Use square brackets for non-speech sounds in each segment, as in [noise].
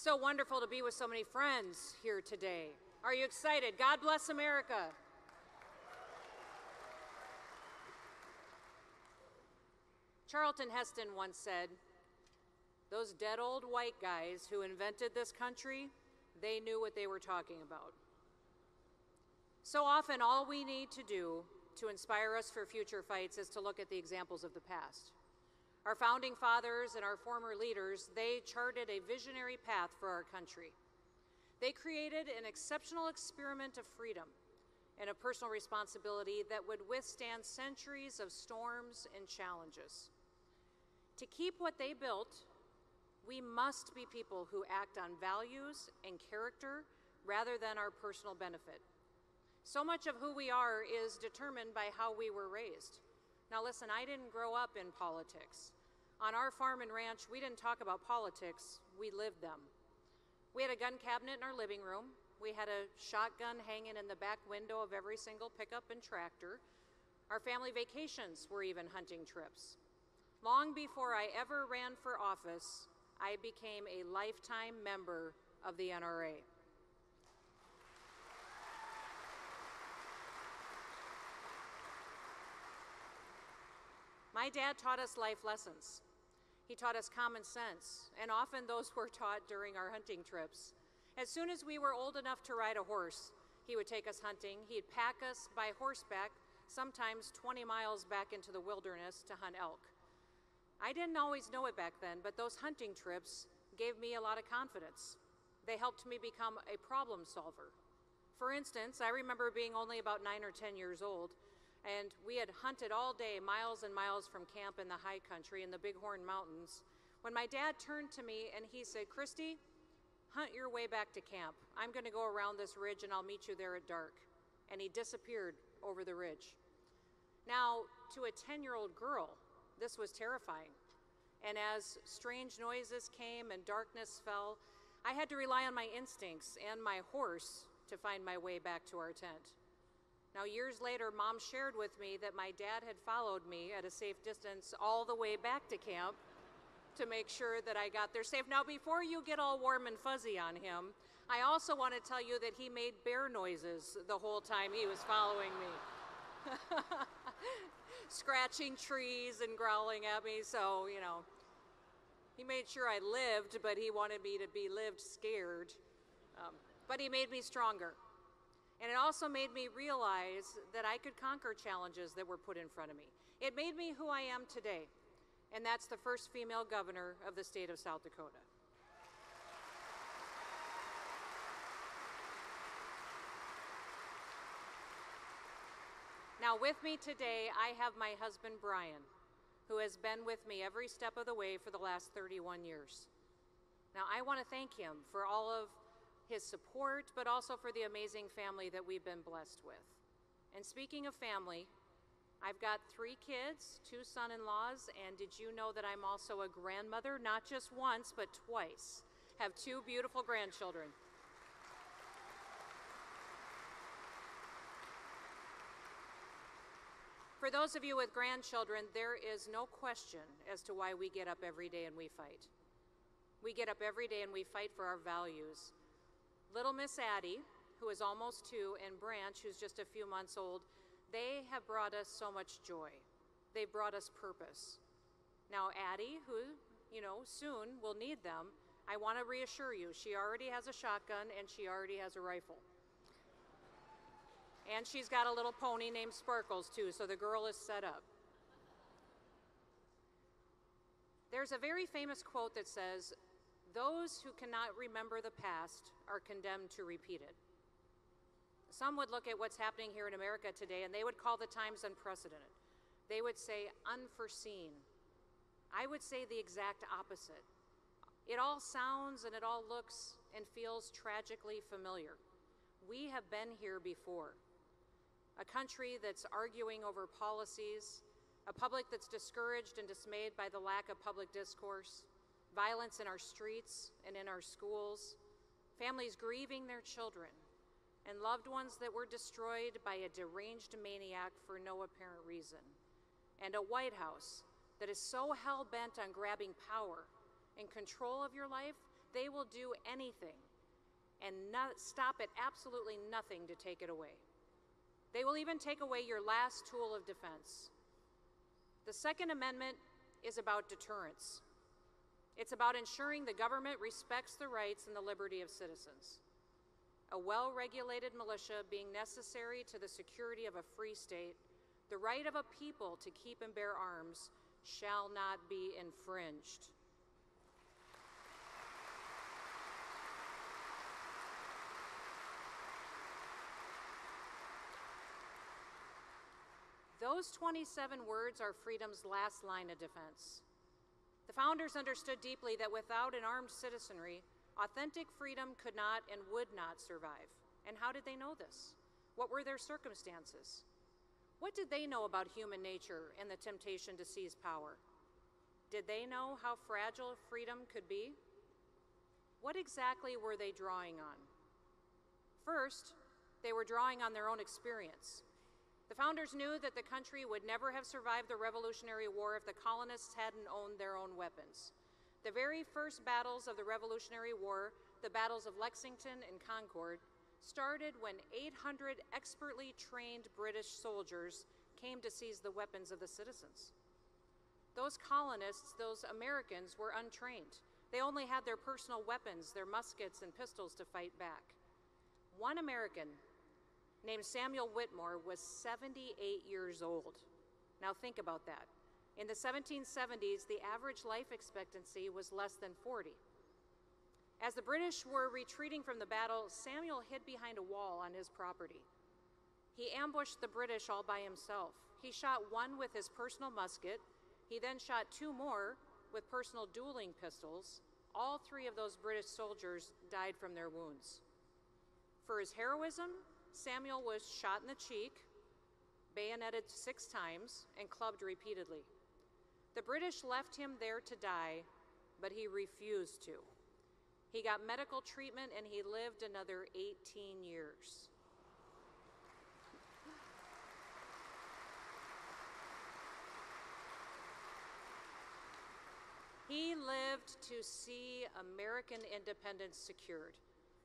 so wonderful to be with so many friends here today. Are you excited? God bless America. Charlton Heston once said, Those dead old white guys who invented this country, they knew what they were talking about. So often, all we need to do to inspire us for future fights is to look at the examples of the past. Our founding fathers and our former leaders, they charted a visionary path for our country. They created an exceptional experiment of freedom and a personal responsibility that would withstand centuries of storms and challenges. To keep what they built, we must be people who act on values and character rather than our personal benefit. So much of who we are is determined by how we were raised. Now, listen, I didn't grow up in politics. On our farm and ranch, we didn't talk about politics, we lived them. We had a gun cabinet in our living room. We had a shotgun hanging in the back window of every single pickup and tractor. Our family vacations were even hunting trips. Long before I ever ran for office, I became a lifetime member of the NRA. My dad taught us life lessons. He taught us common sense, and often those [laughs] were taught during our hunting trips. As soon as we were old enough to ride a horse, he would take us hunting. He'd pack us by horseback, sometimes 20 miles back into the wilderness to hunt elk. I didn't always know it back then, but those hunting trips gave me a lot of confidence. They helped me become a problem solver. For instance, I remember being only about nine or 10 years old and we had hunted all day, miles and miles from camp in the high country in the Bighorn Mountains, when my dad turned to me and he said, Kristi, hunt your way back to camp. I'm going to go around this ridge and I'll meet you there at dark. And he disappeared over the ridge. Now, to a 10 year old girl, this was terrifying. And as strange noises came and darkness fell, I had to rely on my instincts and my horse to find my way back to our tent. Now, years later, mom shared with me that my dad had followed me at a safe distance all the way back to camp to make sure that I got there safe. Now, before you get all warm and fuzzy on him, I also want to tell you that he made bear noises the whole time he was following me. [laughs] Scratching trees and growling at me, so, you know, he made sure I lived, but he wanted me to be lived scared. Um, but he made me stronger. And it also made me realize that I could conquer challenges that were put in front of me. It made me who I am today, and that's the first female governor of the state of South Dakota. Now, with me today, I have my husband, Brian, who has been with me every step of the way for the last 31 years. Now, I want to thank him for all of his support, but also for the amazing family that we've been blessed with. And speaking of family, I've got three kids, two son in laws, and did you know that I'm also a grandmother? Not just once, but twice. Have two beautiful grandchildren. For those of you with grandchildren, there is no question as to why we get up every day and we fight. We get up every day and we fight for our values. Little Miss Addie, who is almost two, and Branch, who's just a few months old, they have brought us so much joy. They've brought us purpose. Now, Addie, who, you know, soon will need them, I want to reassure you, she already has a shotgun and she already has a rifle. And she's got a little pony named Sparkles, too, so the girl is set up. There's a very famous quote that says, those who cannot remember the past are condemned to repeat it. Some would look at what's happening here in America today and they would call the times unprecedented. They would say unforeseen. I would say the exact opposite. It all sounds and it all looks and feels tragically familiar. We have been here before. A country that's arguing over policies, a public that's discouraged and dismayed by the lack of public discourse, violence in our streets and in our schools, families grieving their children, and loved ones that were destroyed by a deranged maniac for no apparent reason, and a White House that is so hell bent on grabbing power and control of your life they will do anything and not, stop at absolutely nothing to take it away. They will even take away your last tool of defense. The Second Amendment is about deterrence. It's about ensuring the government respects the rights and the liberty of citizens. A well regulated militia being necessary to the security of a free state, the right of a people to keep and bear arms shall not be infringed. Those 27 words are freedom's last line of defense. The founders understood deeply that without an armed citizenry, authentic freedom could not and would not survive. And how did they know this? What were their circumstances? What did they know about human nature and the temptation to seize power? Did they know how fragile freedom could be? What exactly were they drawing on? First, they were drawing on their own experience. The founders knew that the country would never have survived the Revolutionary War if the colonists hadn't owned their own weapons. The very first battles of the Revolutionary War, the battles of Lexington and Concord, started when 800 expertly trained British soldiers came to seize the weapons of the citizens. Those colonists, those Americans, were untrained. They only had their personal weapons, their muskets and pistols to fight back. One American named Samuel Whittemore was 78 years old. Now think about that. In the 1770s, the average life expectancy was less than 40. As the British were retreating from the battle, Samuel hid behind a wall on his property. He ambushed the British all by himself. He shot one with his personal musket. He then shot two more with personal dueling pistols. All three of those British soldiers died from their wounds. For his heroism, Samuel was shot in the cheek, bayoneted six times, and clubbed repeatedly. The British left him there to die, but he refused to. He got medical treatment and he lived another 18 years. He lived to see American independence secured,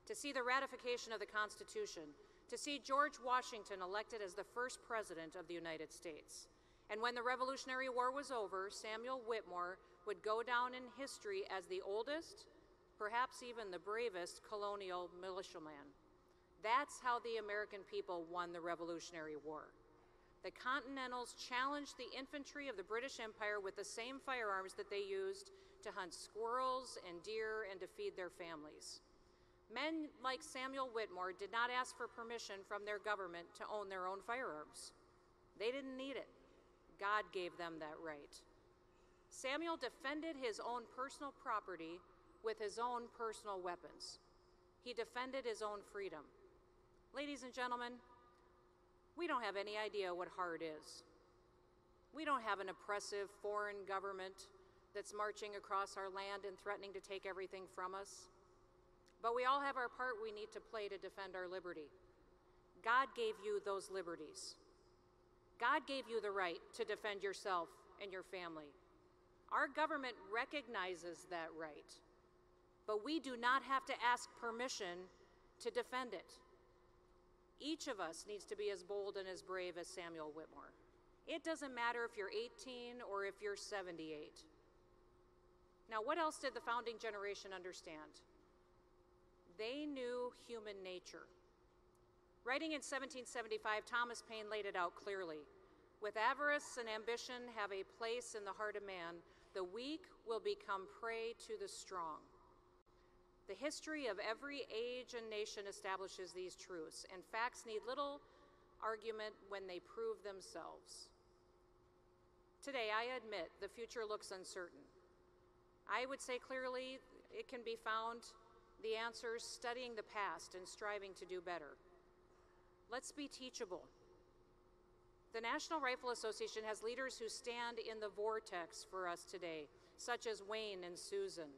to see the ratification of the Constitution, to see George Washington elected as the first president of the United States. And when the Revolutionary War was over, Samuel Whittemore would go down in history as the oldest, perhaps even the bravest, colonial militiaman. That's how the American people won the Revolutionary War. The Continentals challenged the infantry of the British Empire with the same firearms that they used to hunt squirrels and deer and to feed their families. Men like Samuel Whittemore did not ask for permission from their government to own their own firearms. They didn't need it. God gave them that right. Samuel defended his own personal property with his own personal weapons. He defended his own freedom. Ladies and gentlemen, we don't have any idea what hard is. We don't have an oppressive foreign government that's marching across our land and threatening to take everything from us. But we all have our part we need to play to defend our liberty. God gave you those liberties. God gave you the right to defend yourself and your family. Our government recognizes that right, but we do not have to ask permission to defend it. Each of us needs to be as bold and as brave as Samuel Whittemore. It doesn't matter if you're 18 or if you're 78. Now, what else did the founding generation understand? They knew human nature. Writing in 1775, Thomas Paine laid it out clearly. With avarice and ambition have a place in the heart of man, the weak will become prey to the strong. The history of every age and nation establishes these truths, and facts need little argument when they prove themselves. Today, I admit the future looks uncertain. I would say clearly it can be found the answers, studying the past, and striving to do better. Let's be teachable. The National Rifle Association has leaders who stand in the vortex for us today, such as Wayne and Susan.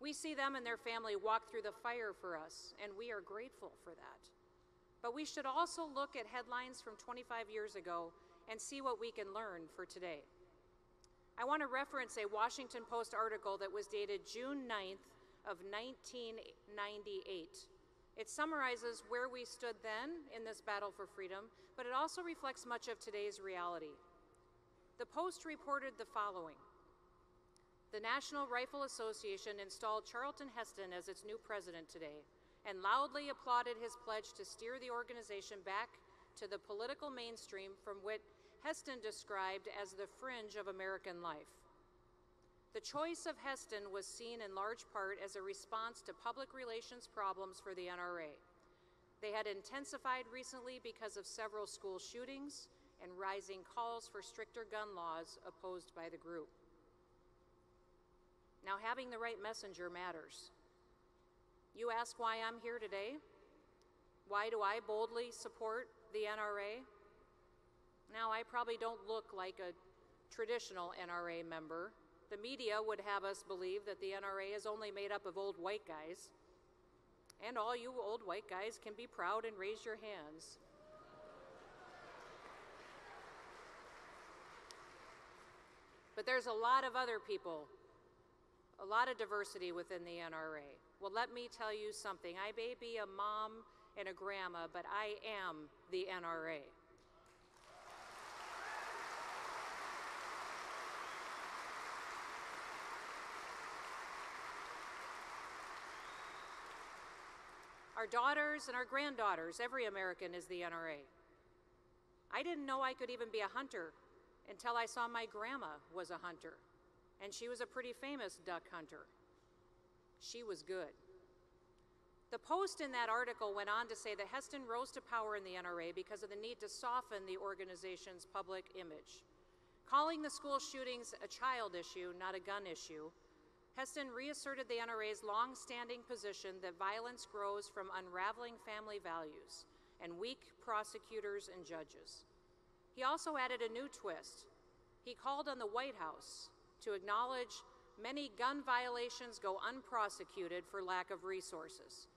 We see them and their family walk through the fire for us, and we are grateful for that. But we should also look at headlines from 25 years ago and see what we can learn for today. I want to reference a Washington Post article that was dated June 9th of 1998. It summarizes where we stood then in this battle for freedom, but it also reflects much of today's reality. The Post reported the following The National Rifle Association installed Charlton Heston as its new president today and loudly applauded his pledge to steer the organization back to the political mainstream from what Heston described as the fringe of American life. The choice of Heston was seen in large part as a response to public relations problems for the NRA. They had intensified recently because of several school shootings and rising calls for stricter gun laws opposed by the group. Now, having the right messenger matters. You ask why I'm here today? Why do I boldly support the NRA? Now, I probably don't look like a traditional NRA member. The media would have us believe that the NRA is only made up of old white guys. And all you old white guys can be proud and raise your hands. But there's a lot of other people, a lot of diversity within the NRA. Well, let me tell you something. I may be a mom and a grandma, but I am the NRA. Our daughters and our granddaughters, every American is the NRA. I didn't know I could even be a hunter until I saw my grandma was a hunter, and she was a pretty famous duck hunter. She was good. The Post in that article went on to say that Heston rose to power in the NRA because of the need to soften the organization's public image. Calling the school shootings a child issue, not a gun issue, Heston reasserted the NRA's long-standing position that violence grows from unraveling family values and weak prosecutors and judges. He also added a new twist. He called on the White House to acknowledge many gun violations go unprosecuted for lack of resources.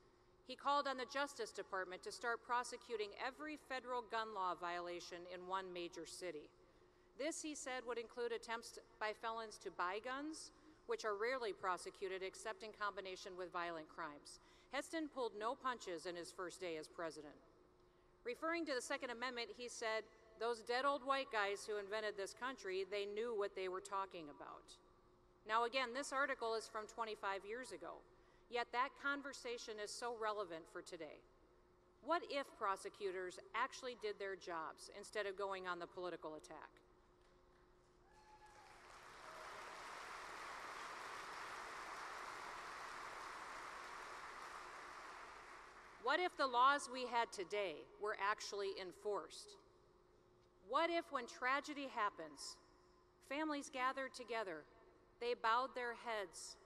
He called on the Justice Department to start prosecuting every federal gun law violation in one major city. This, he said, would include attempts by felons to buy guns, which are rarely prosecuted except in combination with violent crimes. Heston pulled no punches in his first day as president. Referring to the Second Amendment, he said, Those dead old white guys who invented this country, they knew what they were talking about. Now, again, this article is from 25 years ago, yet that conversation is so relevant for today. What if prosecutors actually did their jobs instead of going on the political attack? What if the laws we had today were actually enforced? What if, when tragedy happens, families gathered together, they bowed their heads,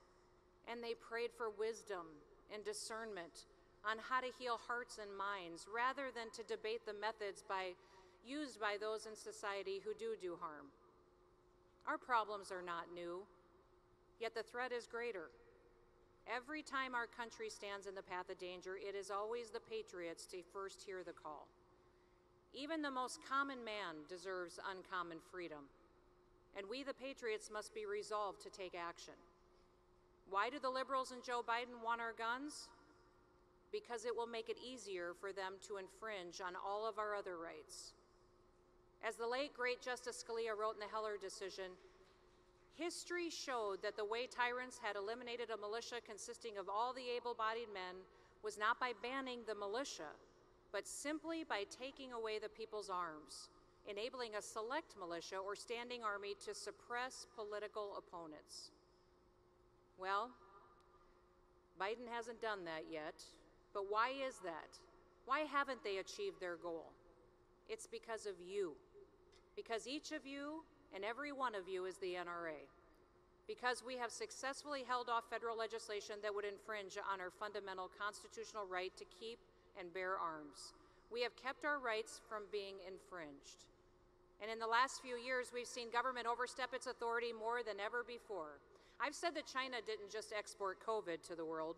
and they prayed for wisdom and discernment on how to heal hearts and minds rather than to debate the methods by, used by those in society who do do harm? Our problems are not new, yet the threat is greater. Every time our country stands in the path of danger, it is always the patriots to first hear the call. Even the most common man deserves uncommon freedom, and we, the patriots, must be resolved to take action. Why do the liberals and Joe Biden want our guns? Because it will make it easier for them to infringe on all of our other rights. As the late, great Justice Scalia wrote in the Heller decision, History showed that the way tyrants had eliminated a militia consisting of all the able bodied men was not by banning the militia, but simply by taking away the people's arms, enabling a select militia or standing army to suppress political opponents. Well, Biden hasn't done that yet, but why is that? Why haven't they achieved their goal? It's because of you. Because each of you and every one of you is the NRA. Because we have successfully held off federal legislation that would infringe on our fundamental constitutional right to keep and bear arms. We have kept our rights from being infringed. And in the last few years, we've seen government overstep its authority more than ever before. I've said that China didn't just export COVID to the world,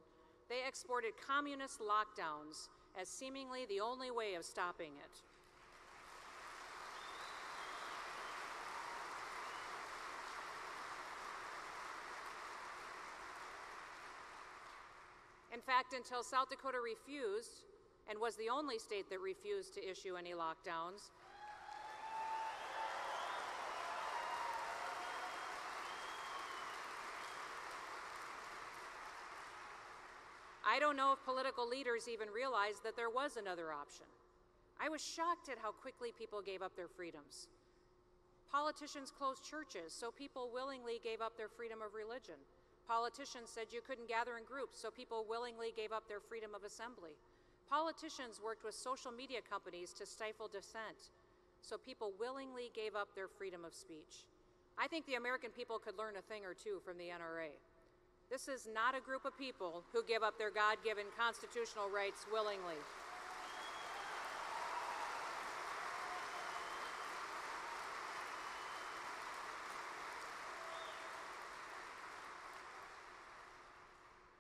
they exported communist lockdowns as seemingly the only way of stopping it. In fact, until South Dakota refused, and was the only state that refused to issue any lockdowns, I don't know if political leaders even realized that there was another option. I was shocked at how quickly people gave up their freedoms. Politicians closed churches, so people willingly gave up their freedom of religion. Politicians said you couldn't gather in groups, so people willingly gave up their freedom of assembly. Politicians worked with social media companies to stifle dissent, so people willingly gave up their freedom of speech. I think the American people could learn a thing or two from the NRA. This is not a group of people who give up their God given constitutional rights willingly.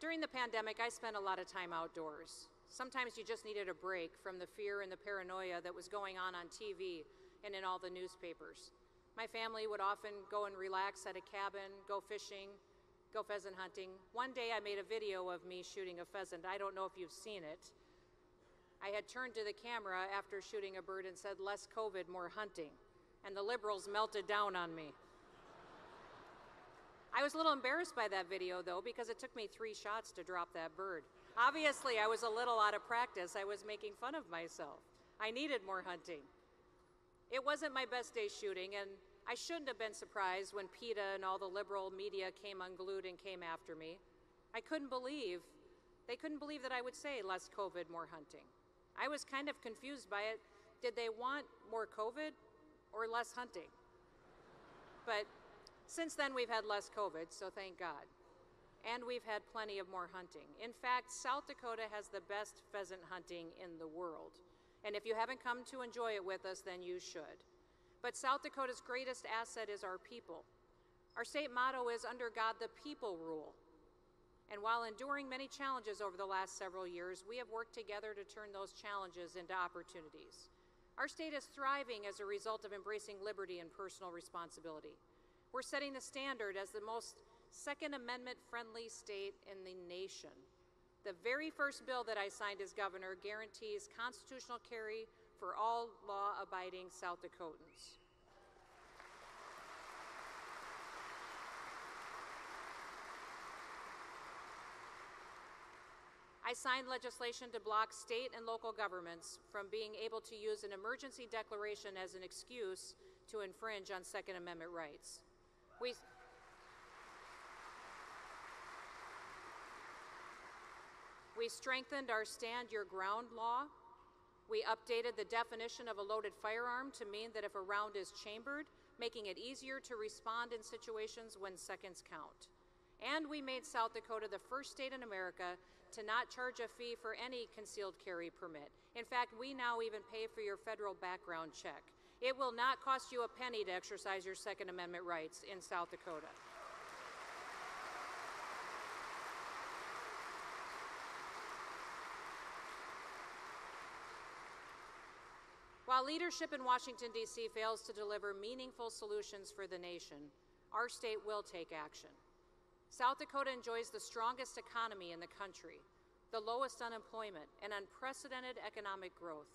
During the pandemic, I spent a lot of time outdoors. Sometimes you just needed a break from the fear and the paranoia that was going on on TV and in all the newspapers. My family would often go and relax at a cabin, go fishing, go pheasant hunting. One day I made a video of me shooting a pheasant. I don't know if you've seen it. I had turned to the camera after shooting a bird and said, less COVID, more hunting. And the liberals melted down on me. I was a little embarrassed by that video, though, because it took me three shots to drop that bird. Obviously, I was a little out of practice. I was making fun of myself. I needed more hunting. It wasn't my best day shooting, and I shouldn't have been surprised when PETA and all the liberal media came unglued and came after me. I couldn't believe, they couldn't believe that I would say less COVID, more hunting. I was kind of confused by it. Did they want more COVID or less hunting? But since then, we've had less COVID, so thank God. And we've had plenty of more hunting. In fact, South Dakota has the best pheasant hunting in the world. And if you haven't come to enjoy it with us, then you should. But South Dakota's greatest asset is our people. Our state motto is Under God, the people rule. And while enduring many challenges over the last several years, we have worked together to turn those challenges into opportunities. Our state is thriving as a result of embracing liberty and personal responsibility. We're setting the standard as the most Second Amendment friendly state in the nation. The very first bill that I signed as governor guarantees constitutional carry for all law abiding South Dakotans. I signed legislation to block state and local governments from being able to use an emergency declaration as an excuse to infringe on Second Amendment rights. We, we strengthened our stand your ground law. We updated the definition of a loaded firearm to mean that if a round is chambered, making it easier to respond in situations when seconds count. And we made South Dakota the first state in America to not charge a fee for any concealed carry permit. In fact, we now even pay for your federal background check. It will not cost you a penny to exercise your Second Amendment rights in South Dakota. While leadership in Washington, D.C. fails to deliver meaningful solutions for the nation, our state will take action. South Dakota enjoys the strongest economy in the country, the lowest unemployment, and unprecedented economic growth.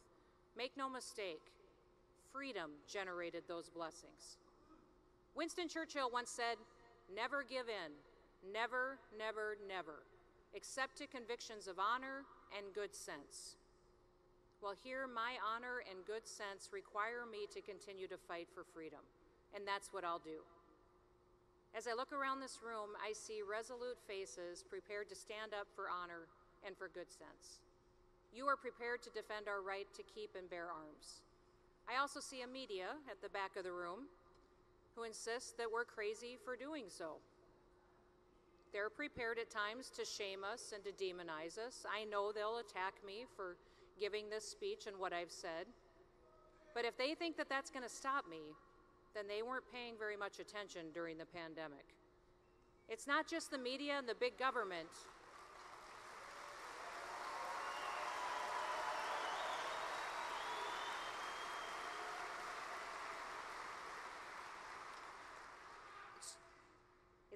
Make no mistake, freedom generated those blessings. Winston Churchill once said, Never give in, never, never, never, except to convictions of honor and good sense. Well, here, my honor and good sense require me to continue to fight for freedom, and that's what I'll do. As I look around this room, I see resolute faces prepared to stand up for honor and for good sense. You are prepared to defend our right to keep and bear arms. I also see a media at the back of the room who insists that we're crazy for doing so. They're prepared at times to shame us and to demonize us. I know they'll attack me for giving this speech and what I've said. But if they think that that's going to stop me, then they weren't paying very much attention during the pandemic. It's not just the media and the big government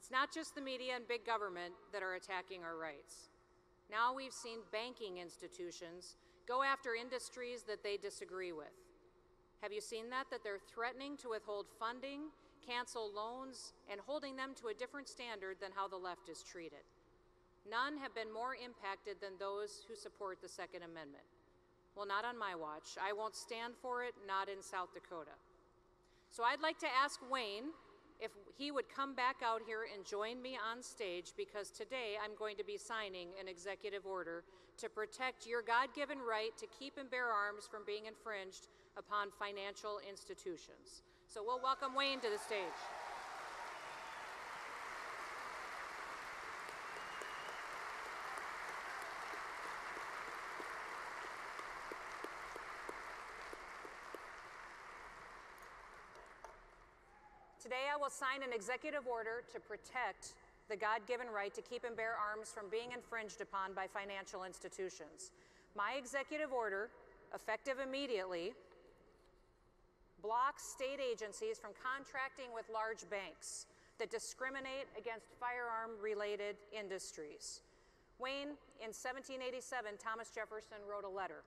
It's not just the media and big government that are attacking our rights. Now we've seen banking institutions go after industries that they disagree with. Have you seen that? That they're threatening to withhold funding, cancel loans, and holding them to a different standard than how the left is treated. None have been more impacted than those who support the Second Amendment. Well, not on my watch. I won't stand for it, not in South Dakota. So I'd like to ask Wayne if he would come back out here and join me on stage because today I'm going to be signing an executive order to protect your God given right to keep and bear arms from being infringed upon financial institutions. So we'll welcome Wayne to the stage. Today, I will sign an executive order to protect the God given right to keep and bear arms from being infringed upon by financial institutions. My executive order, effective immediately, blocks state agencies from contracting with large banks that discriminate against firearm related industries. Wayne, in 1787, Thomas Jefferson wrote a letter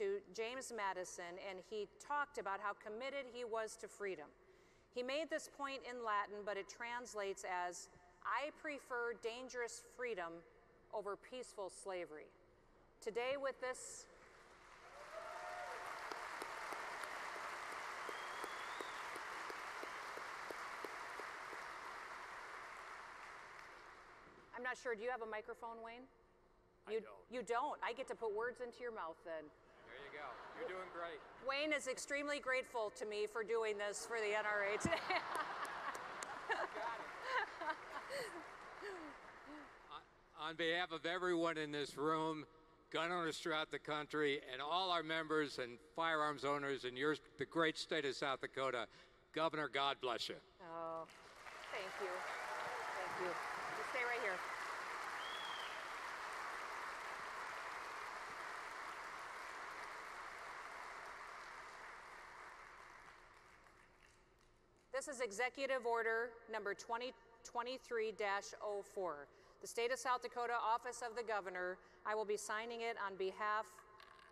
to James Madison and he talked about how committed he was to freedom. He made this point in Latin, but it translates as I prefer dangerous freedom over peaceful slavery. Today, with this I'm not sure. Do you have a microphone, Wayne? You, I don't. You don't. I get to put words into your mouth then. There you go. You're doing great. Wayne is extremely grateful to me for doing this for the NRA today. [laughs] On behalf of everyone in this room, gun owners throughout the country, and all our members and firearms owners in your, the great state of South Dakota, Governor, God bless you. oh, thank you. Thank you. You stay right here. This is Executive Order number 2023 04. The State of South Dakota Office of the Governor, I will be signing it on behalf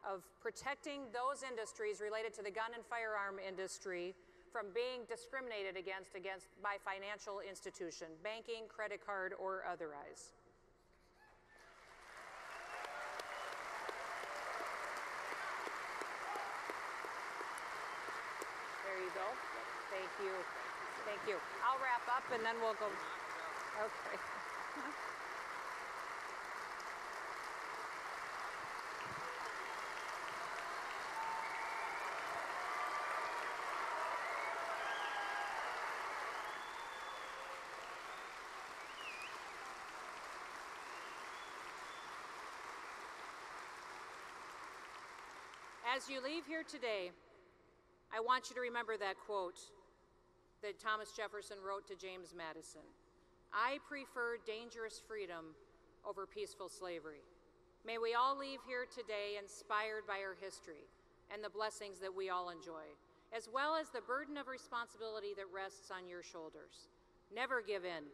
of protecting those industries related to the gun and firearm industry from being discriminated against, against by financial institution, banking, credit card, or otherwise. There you go. Thank you. Thank you. I'll wrap up and then we'll go. Okay. As you leave here today, I want you to remember that quote that Thomas Jefferson wrote to James Madison I prefer dangerous freedom over peaceful slavery. May we all leave here today inspired by our history and the blessings that we all enjoy, as well as the burden of responsibility that rests on your shoulders. Never give in.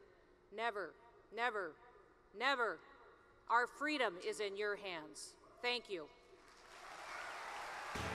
Never, never, never. Our freedom is in your hands. Thank you.